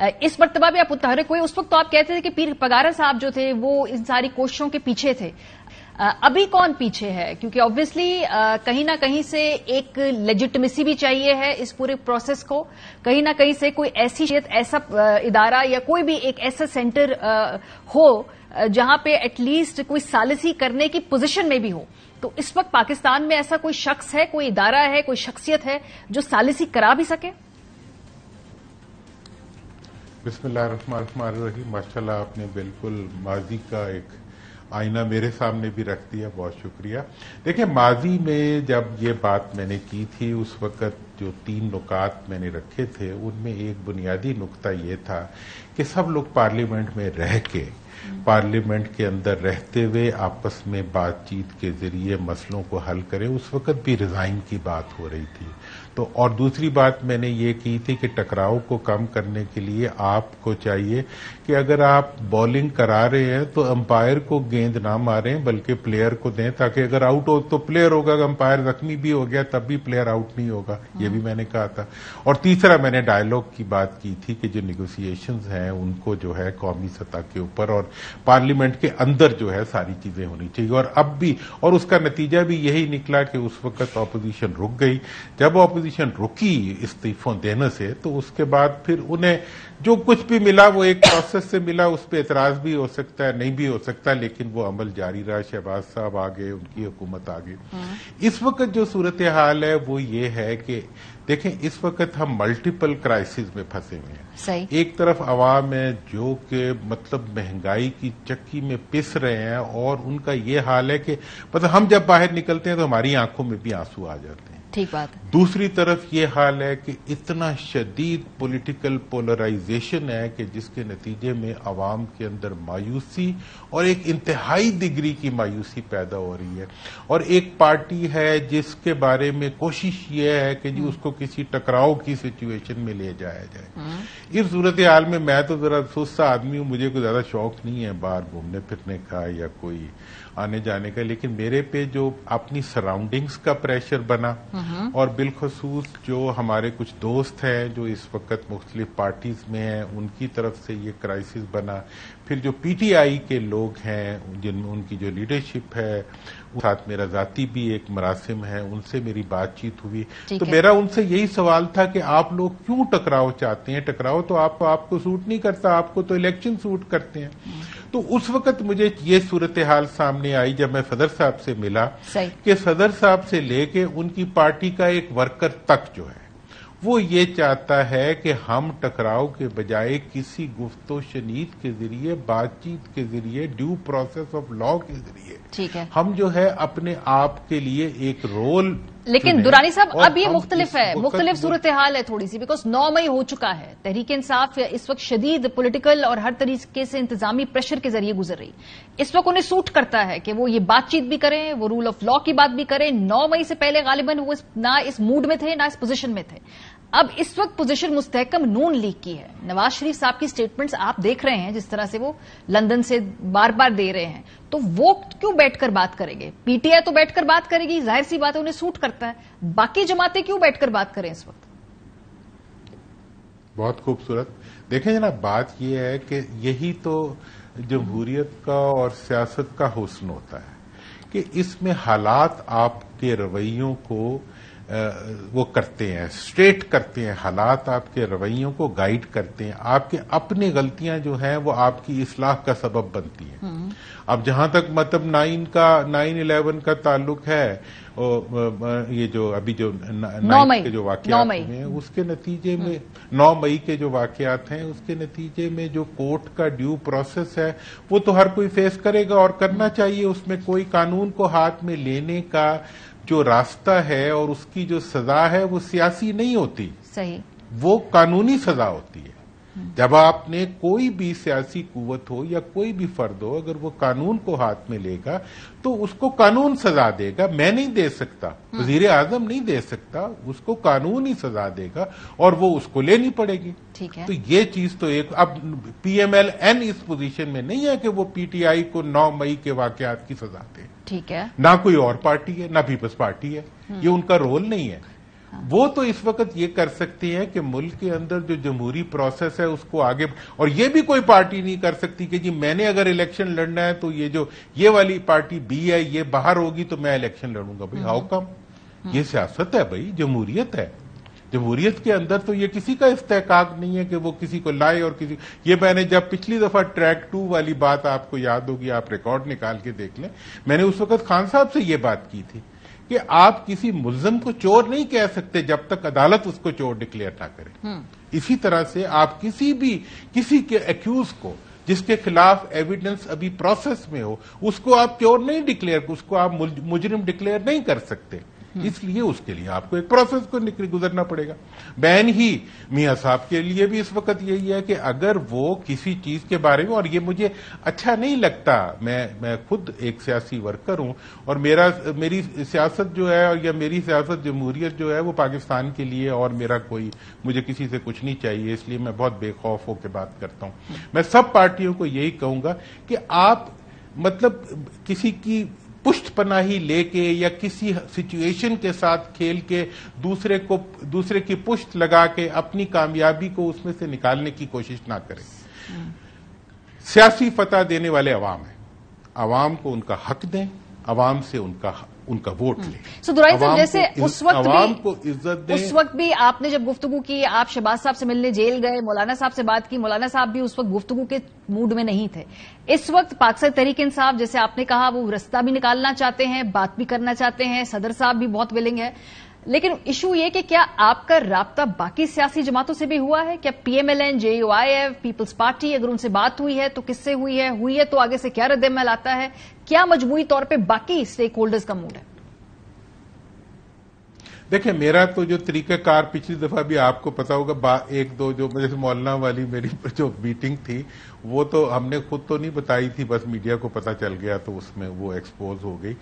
इस मरतबा भी आप मुतहरक हुए, उस वक्त तो आप कहते थे कि पीर पगारा साहब जो थे, वो इन सारी कोशिशों के पीछे थे। अभी कौन पीछे है? क्योंकि ऑब्वियसली कहीं ना कहीं से एक लेजिटमेसी भी चाहिए है इस पूरे प्रोसेस को। कहीं ना कहीं से कोई ऐसी ऐसा इदारा या कोई भी एक ऐसा सेंटर हो जहाँ पे एटलीस्ट कोई सालिसी करने की पोजीशन में भी हो। तो इस वक्त पाकिस्तान में ऐसा कोई शख्स है, कोई इदारा है, कोई शख्सियत है जो सालिसी करा भी सके? बिस्मिल्लाहिर्रहमानिर्रहीम। माशाल्लाह आपने बिल्कुल माजी का एक आईना मेरे सामने भी रख दिया, बहुत शुक्रिया। देखिए, माजी में जब ये बात मैंने की थी, उस वक्त जो तीन नुकात मैंने रखे थे, उनमें एक बुनियादी नुकता ये था कि सब लोग पार्लियामेंट में रह के पार्लियामेंट के अंदर रहते हुए आपस में बातचीत के ज़रिए मसलों को हल करें, उस वक्त भी रिजाइन की बात हो रही थी। तो और दूसरी बात मैंने ये की थी कि टकराव को कम करने के लिए आपको चाहिए कि अगर आप बॉलिंग करा रहे हैं तो अंपायर को गेंद ना मारें, बल्कि प्लेयर को दें, ताकि अगर आउट हो तो प्लेयर होगा, अगर अंपायर जख्मी भी हो गया, तब भी प्लेयर आउट नहीं होगा। ये भी मैंने कहा था। और तीसरा मैंने डायलॉग की बात की थी कि जो निगोसिएशन हैं, उनको जो है कौमी सतह के ऊपर और पार्लियामेंट के अंदर जो है सारी चीज़ें होनी चाहिए। और अब भी और उसका नतीजा भी यही निकला कि उस वक्त ऑपोजिशन रुक गई। जब ऑपोजिशन रुकी इस्तीफों देने से तो उसके बाद फिर उन्हें जो कुछ भी मिला वो एक प्रोसेस से मिला उस पर एतराज़ भी हो सकता है नहीं भी हो सकता लेकिन वो अमल जारी रहा शहबाज साहब आ गए उनकी हुकूमत आ गई हाँ। इस वक्त जो सूरत हाल है वो ये है कि देखें इस वक्त हम मल्टीपल क्राइसिस में फंसे हुए हैं। सही। एक तरफ़ आवाम है जो कि मतलब महँगाई की चक्की में पिस रहे हैं और उनका ये हाल है कि मतलब हम जब बाहर निकलते हैं तो हमारी आँखों में भी आँसू आ जाते हैं। ठीक बात दूसरी तरफ़ ये हाल है कि इतना शदीद पॉलिटिकल पोलराइजेशन है कि जिसके नतीजे में आवाम के अंदर मायूसी और एक इंतहाई डिग्री की मायूसी पैदा हो रही है। और एक पार्टी है जिसके बारे में कोशिश ये है कि जी उसको किसी टकराव की सिचुएशन में ले जाया जाए। हम्म। इस सूरत हाल में मैं तो जरा सुस्ता आदमी हूँ मुझे कोई ज़्यादा शौक नहीं है बाहर घूमने फिरने का या कोई आने जाने का लेकिन मेरे पे जो अपनी सराउंडिंग्स का प्रेशर बना और बिलखसूस जो हमारे कुछ दोस्त हैं जो इस वक्त मुख्तलिफ़ पार्टीज़ में हैं उनकी तरफ़ से ये क्राइसिस बना। फिर जो पीटीआई के लोग हैं जिनमें उनकी जो लीडरशिप है साथ मेरा जाति भी एक मरासिम है उनसे मेरी बातचीत हुई। तो मेरा उनसे यही सवाल था कि आप लोग क्यों टकराव चाहते हैं? टकराव तो आपको आपको सूट नहीं करता आपको तो इलेक्शन सूट करते हैं। तो उस वक्त मुझे ये सूरत हाल सामने आई जब मैं सदर साहब से मिला कि सदर साहब से लेके उनकी पार्टी का एक वर्कर तक जो है वो ये चाहता है कि हम टकराव के बजाय किसी गुफ्तो शनीद के ज़रिए बातचीत के ज़रिए ड्यू प्रोसेस ऑफ़ लॉ के ज़रिए हम जो है अपने आप के लिए एक रोल लेकिन दुरानी साहब अब ये मुख्तलिफ़ है मुख्तलिफ़ सूरत हाल है थोड़ी सी बिकॉज़ नौ मई हो चुका है। तहरीक इंसाफ इस वक्त शदीद पोलिटिकल और हर तरीके से इंतजामी प्रेशर के ज़रिए गुजर रही। इस वक्त उन्हें सूट करता है कि वो ये बातचीत भी करें वो रूल ऑफ़ लॉ की बात भी करें। नौ मई से पहले गालिबन वो ना इस मूड में थे ना इस पोजिशन में थे। अब इस वक्त पोजीशन मुस्तकम नून लीग की है। नवाज़ शरीफ साहब की स्टेटमेंट्स आप देख रहे हैं जिस तरह से वो लंदन से बार बार दे रहे हैं। तो वो क्यों बैठकर बात करेंगे? पीटीआई तो बैठकर बात करेगी, ज़ाहिर सी बात है उन्हें सूट करता है। बाकी जमातें क्यों बैठकर बात करें इस वक्त? बहुत खूबसूरत। देखें ना बात यह है कि यही तो जमहूरियत का और सियासत का हुस्न होता है कि इसमें हालात आपके रवैयों को वो करते हैं स्ट्रेट करते हैं हालात आपके रवैयों को गाइड करते हैं। आपके अपनी गलतियाँ जो हैं वो आपकी इसलाह का सबब बनती हैं। हम्म। अब जहाँ तक मतलब नाइन का नाइन इलेवन का ताल्लुक है ये जो अभी जो नौ मई के जो वाकयात हैं उसके नतीजे में हम्म। नौ मई के जो वाकयात हैं उसके नतीजे में जो कोर्ट का ड्यू प्रोसेस है वो तो हर कोई फेस करेगा और करना चाहिए। उसमें कोई कानून को हाथ में लेने का जो रास्ता है और उसकी जो सजा है वो सियासी नहीं होती। सही। वो कानूनी सजा होती है। जब आपने कोई भी सियासी कुवत हो या कोई भी फर्द हो अगर वो कानून को हाथ में लेगा तो उसको कानून सजा देगा। मैं नहीं दे सकता हम्म। वज़ीर आज़म नहीं दे सकता उसको कानून ही सजा देगा और वो उसको लेनी पड़ेगी। ठीक है। तो ये चीज़ तो एक अब पीएमएल एन इस पोजीशन में नहीं है कि वो पीटीआई को 9 मई के वाकयात की सजा दे। ठीक है। ना कोई और पार्टी है ना पीपल्स पार्टी है। ये हम्म। उनका रोल नहीं है। वो तो इस वक्त ये कर सकती हैं कि मुल्क के अंदर जो जमहूरी प्रोसेस है उसको आगे और ये भी कोई पार्टी नहीं कर सकती कि जी मैंने अगर इलेक्शन लड़ना है तो ये जो ये वाली पार्टी बी है ये बाहर होगी तो मैं इलेक्शन लड़ूँगा। भाई हाउ कम ये सियासत है भाई जमहूरियत है। जमहूरियत के अंदर तो ये किसी का इस्तेकाक नहीं है कि वो किसी को लाए और किसी ये मैंने जब पिछली दफ़ा ट्रैक टू वाली बात आपको याद होगी आप रिकॉर्ड निकाल के देख लें मैंने उस वक्त खान साहब से ये बात की थी। कि आप किसी मुलजम को चोर नहीं कह सकते जब तक अदालत उसको चोर डिक्लेयर ना करे। इसी तरह से आप किसी भी किसी के एक्यूज को जिसके खिलाफ एविडेंस अभी प्रोसेस में हो उसको आप चोर नहीं डिक्लेयर उसको आप मुजरिम डिक्लेयर नहीं कर सकते। इसलिए उसके लिए आपको एक प्रोसेस को गुजरना पड़ेगा। बैन ही, मियाँ साहब के लिए भी इस वक्त यही है कि अगर वो किसी चीज़ के बारे में, और ये मुझे अच्छा नहीं लगता, मैं मैं खुद एक सियासी वर्कर हूँ, और मेरा, मेरी सियासत जो है, और या मेरी सियासत जमहूरियत जो है, वो पाकिस्तान के लिए और मेरा कोई, मुझे किसी से कुछ नहीं चाहिए, इसलिए मैं बहुत बेखौफ होकर बात करता हूँ। मैं सब पार्टियों को यही कहूँगा कि आप मतलब किसी की पुष्ट पनाही लेके या किसी सिचुएशन के साथ खेल के दूसरे को, दूसरे की पुष्ट लगा के अपनी कामयाबी को उसमें से निकालने की कोशिश ना करें। सियासी फतह देने वाले अवाम है। अवाम को उनका हक दें, अवाम से उनका उनका वोट ले। सो दुराई साहब जैसे उस वक्त अवाम को इज़्ज़त दें। उस वक्त भी आपने जब गुफ्तगु की आप शहबाज साहब से मिलने जेल गए मौलाना साहब से बात की मौलाना साहब भी उस वक्त गुफ्तगु के मूड में नहीं थे। इस वक्त पाकिस्तान तरीक इंसाफ जैसे आपने कहा वो रास्ता भी निकालना चाहते हैं बात भी करना चाहते हैं सदर साहब भी बहुत विलिंग है। लेकिन इशू ये कि क्या आपका रबता बाकी सियासी जमातों से भी हुआ है? क्या पीएमएलएन जेयूआईएफ पीपल्स पार्टी अगर उनसे बात हुई है तो किससे हुई है? हुई है तो आगे से क्या रद्दमल आता है? क्या मजमूई तौर पर बाकी स्टेक होल्डर्स का मूड है? देखिए, मेरा तो जो तरीकाकार पिछली दफ़ा भी आपको पता होगा एक, दो जो जैसे मोहल्ला वाली मेरी जो मीटिंग थी, वो तो हमने खुद तो नहीं बताई थी, बस मीडिया को पता चल गया तो उसमें वो एक्सपोज हो गई।